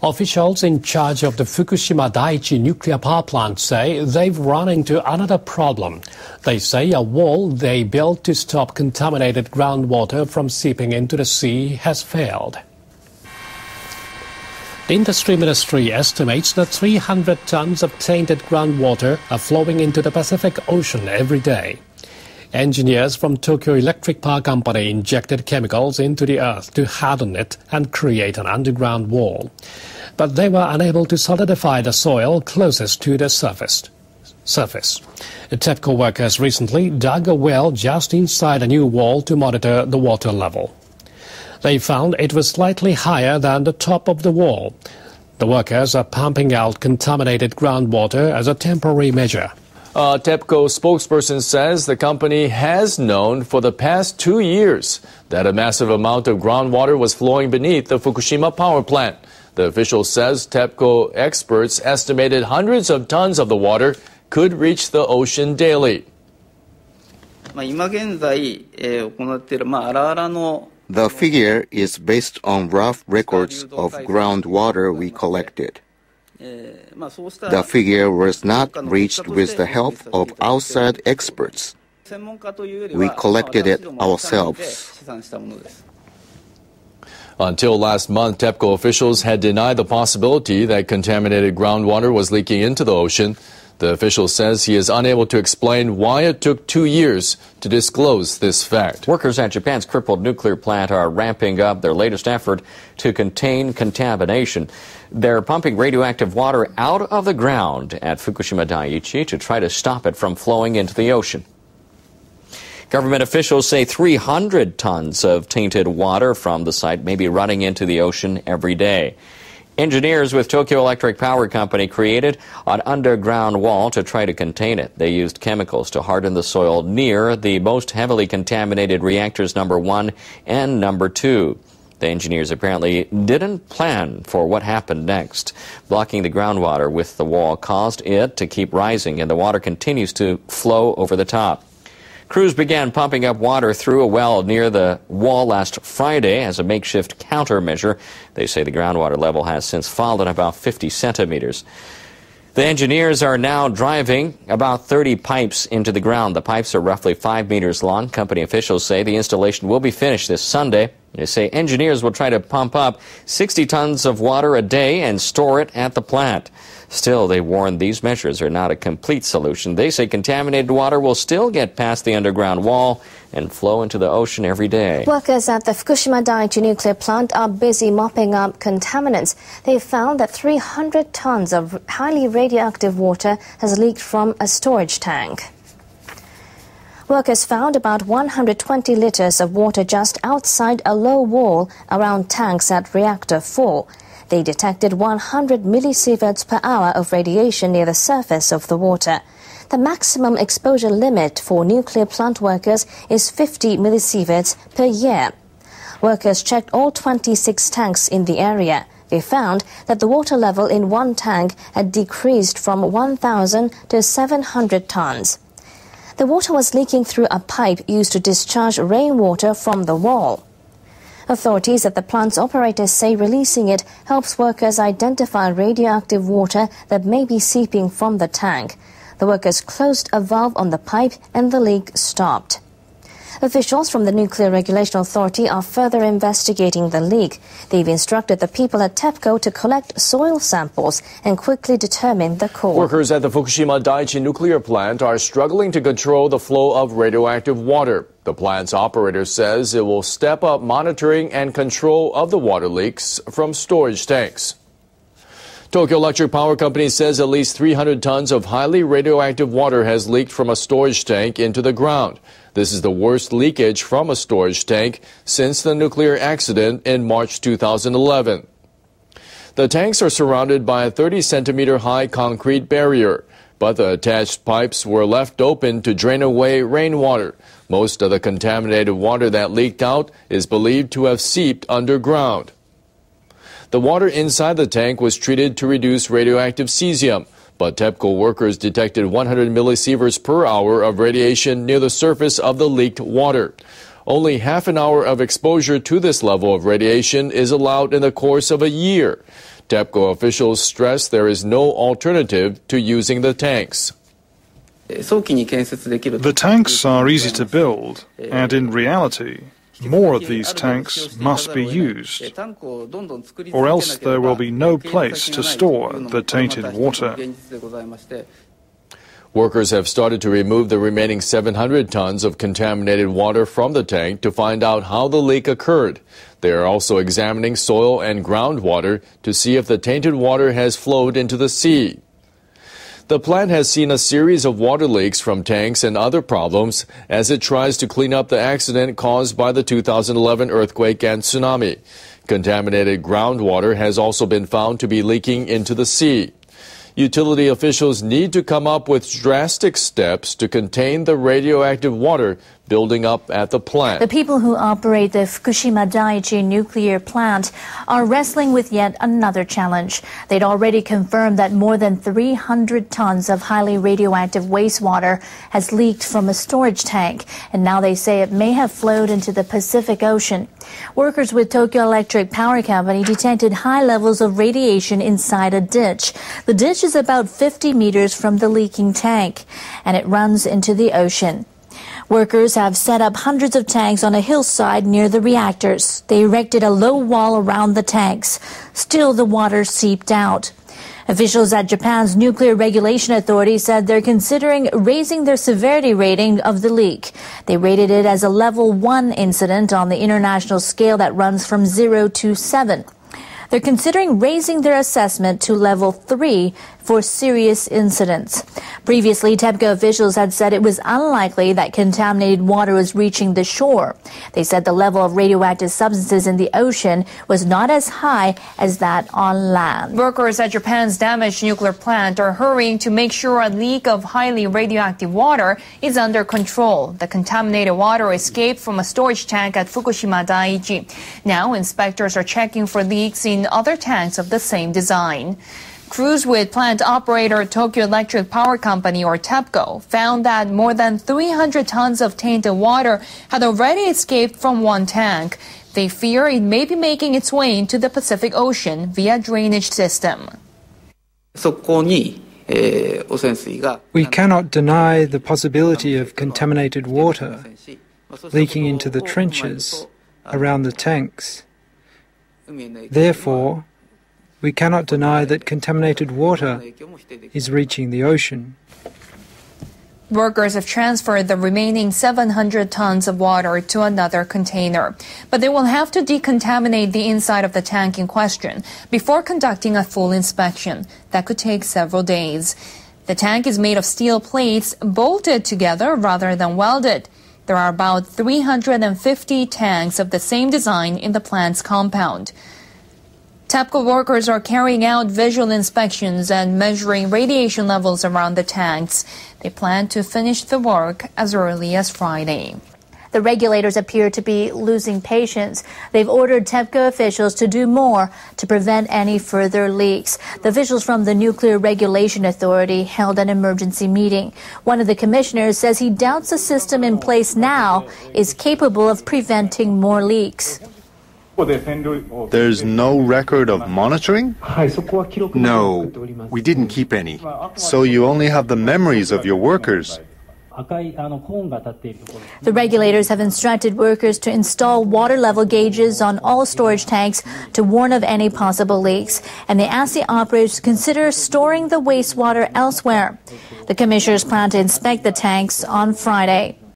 Officials in charge of the Fukushima Daiichi nuclear power plant say they've run into another problem. They say a wall they built to stop contaminated groundwater from seeping into the sea has failed. The industry ministry estimates that 300 tons of tainted groundwater are flowing into the Pacific Ocean every day. Engineers from Tokyo Electric Power Company injected chemicals into the earth to harden it and create an underground wall. But they were unable to solidify the soil closest to the surface. Surface. TEPCO workers recently dug a well just inside a new wall to monitor the water level. They found it was slightly higher than the top of the wall. The workers are pumping out contaminated groundwater as a temporary measure. A TEPCO spokesperson says the company has known for the past two years that a massive amount of groundwater was flowing beneath the Fukushima power plant. The official says TEPCO experts estimated hundreds of tons of the water could reach the ocean daily. The figure is based on rough records of groundwater we collected. The figure was not reached with the help of outside experts. We collected it ourselves. Until last month, TEPCO officials had denied the possibility that contaminated groundwater was leaking into the ocean. The official says he is unable to explain why it took two years to disclose this fact. Workers at Japan's crippled nuclear plant are ramping up their latest effort to contain contamination. They're pumping radioactive water out of the ground at Fukushima Daiichi to try to stop it from flowing into the ocean. Government officials say 300 tons of tainted water from the site may be running into the ocean every day. Engineers with Tokyo Electric Power Company created an underground wall to try to contain it. They used chemicals to harden the soil near the most heavily contaminated reactors number one and number two. The engineers apparently didn't plan for what happened next. Blocking the groundwater with the wall caused it to keep rising, and the water continues to flow over the top. Crews began pumping up water through a well near the wall last Friday as a makeshift countermeasure. They say the groundwater level has since fallen about 50 centimeters. The engineers are now driving about 30 pipes into the ground. The pipes are roughly 5 meters long. Company officials say the installation will be finished this Sunday. They say engineers will try to pump up 60 tons of water a day and store it at the plant. Still, they warn these measures are not a complete solution. They say contaminated water will still get past the underground wall and flow into the ocean every day. Workers at the Fukushima Daiichi nuclear plant are busy mopping up contaminants. They found that 300 tons of highly radioactive water has leaked from a storage tank. Workers found about 120 liters of water just outside a low wall around tanks at reactor 4. They detected 100 millisieverts per hour of radiation near the surface of the water. The maximum exposure limit for nuclear plant workers is 50 millisieverts per year. Workers checked all 26 tanks in the area. They found that the water level in one tank had decreased from 1,000 to 700 tons. The water was leaking through a pipe used to discharge rainwater from the wall. Authorities at the plant's operators say releasing it helps workers identify radioactive water that may be seeping from the tank. The workers closed a valve on the pipe and the leak stopped. Officials from the Nuclear Regulation Authority are further investigating the leak. They've instructed the people at TEPCO to collect soil samples and quickly determine the cause. Workers at the Fukushima Daiichi nuclear plant are struggling to control the flow of radioactive water. The plant's operator says it will step up monitoring and control of the water leaks from storage tanks. Tokyo Electric Power Company says at least 300 tons of highly radioactive water has leaked from a storage tank into the ground. This is the worst leakage from a storage tank since the nuclear accident in March 2011. The tanks are surrounded by a 30 centimeter high concrete barrier, but the attached pipes were left open to drain away rainwater. Most of the contaminated water that leaked out is believed to have seeped underground. The water inside the tank was treated to reduce radioactive cesium, but TEPCO workers detected 100 millisieverts per hour of radiation near the surface of the leaked water. Only half an hour of exposure to this level of radiation is allowed in the course of a year. TEPCO officials stress there is no alternative to using the tanks. The tanks are easy to build, and in reality, more of these tanks must be used, or else there will be no place to store the tainted water. Workers have started to remove the remaining 700 tons of contaminated water from the tank to find out how the leak occurred. They are also examining soil and groundwater to see if the tainted water has flowed into the sea. The plant has seen a series of water leaks from tanks and other problems as it tries to clean up the accident caused by the 2011 earthquake and tsunami. Contaminated groundwater has also been found to be leaking into the sea. Utility officials need to come up with drastic steps to contain the radioactive water building up at the plant. The people who operate the Fukushima Daiichi nuclear plant are wrestling with yet another challenge. They'd already confirmed that more than 300 tons of highly radioactive wastewater has leaked from a storage tank, and now they say it may have flowed into the Pacific Ocean. Workers with Tokyo Electric Power Company detected high levels of radiation inside a ditch. The ditch is about 50 meters from the leaking tank, and it runs into the ocean. Workers have set up hundreds of tanks on a hillside near the reactors. They erected a low wall around the tanks. Still, the water seeped out. Officials at Japan's Nuclear Regulation Authority said they're considering raising their severity rating of the leak. They rated it as a level 1 incident on the international scale that runs from 0 to 7. They're considering raising their assessment to level 3 for serious incidents. Previously, TEPCO officials had said it was unlikely that contaminated water was reaching the shore. They said the level of radioactive substances in the ocean was not as high as that on land. Workers at Japan's damaged nuclear plant are hurrying to make sure a leak of highly radioactive water is under control. The contaminated water escaped from a storage tank at Fukushima Daiichi. Now, inspectors are checking for leaks in other tanks of the same design. Crews with plant operator Tokyo Electric Power Company or TEPCO found that more than 300 tons of tainted water had already escaped from one tank. They fear it may be making its way into the Pacific Ocean via drainage system. We cannot deny the possibility of contaminated water leaking into the trenches around the tanks. Therefore, we cannot deny that contaminated water is reaching the ocean. Workers have transferred the remaining 700 tons of water to another container, but they will have to decontaminate the inside of the tank in question before conducting a full inspection. That could take several days. The tank is made of steel plates bolted together rather than welded. There are about 350 tanks of the same design in the plant's compound. TEPCO workers are carrying out visual inspections and measuring radiation levels around the tanks. They plan to finish the work as early as Friday. The regulators appear to be losing patience. They've ordered TEPCO officials to do more to prevent any further leaks. The officials from the Nuclear Regulation Authority held an emergency meeting. One of the commissioners says he doubts the system in place now is capable of preventing more leaks. There's no record of monitoring? No, we didn't keep any. So you only have the memories of your workers. The regulators have instructed workers to install water level gauges on all storage tanks to warn of any possible leaks, and they ask the operators to consider storing the wastewater elsewhere. The commissioners plan to inspect the tanks on Friday.